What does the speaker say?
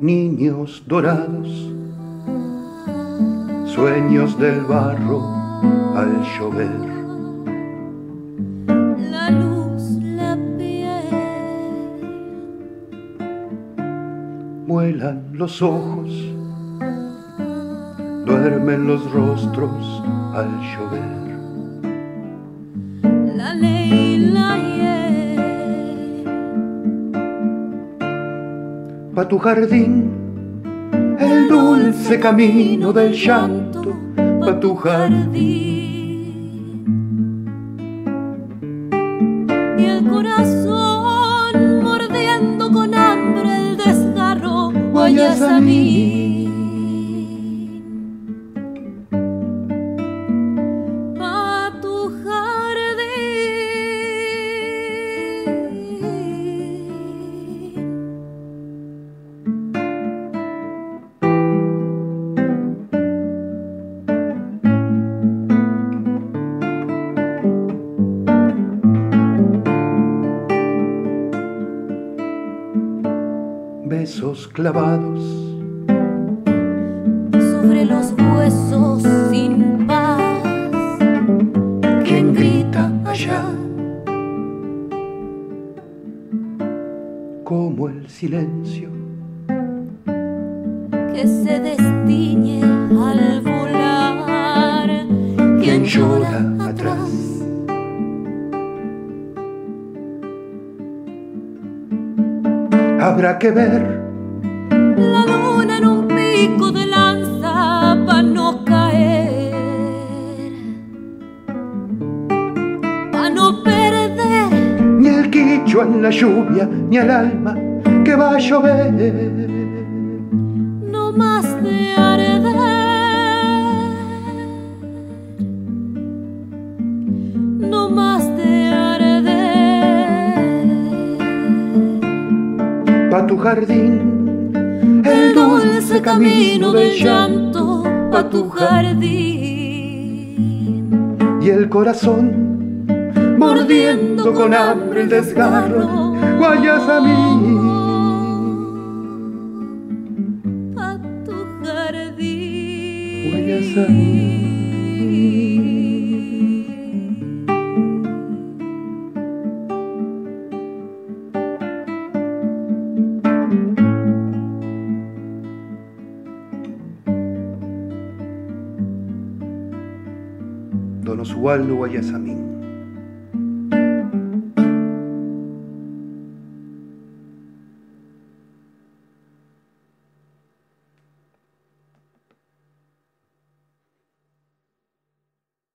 niños dorados, sueños del barro al llover. La luz, la piel, Vuelan los ojos, duermen los rostros al llover. la ley, Pa' tu jardín, el dulce camino del llanto, pa' tu jardín. Y el corazón mordiendo con hambre el desgarro, guayas a mí. Clavados, sobre los huesos sin paz. ¿quién grita allá? Como el silencio que se destiñe al volar. ¿Quién llora atrás? Habrá que ver pico de lanza para no caer. Para no perder ni el quicho en la lluvia, ni el alma que va a llover. no más de arder. No más de arder. Pa' tu jardín, el dulce camino del llanto pa' tu jardín y el corazón mordiendo con hambre el desgarro. Guayas a mí, pa' tu jardín guayas a mí. Don Oswaldo Guayasamín.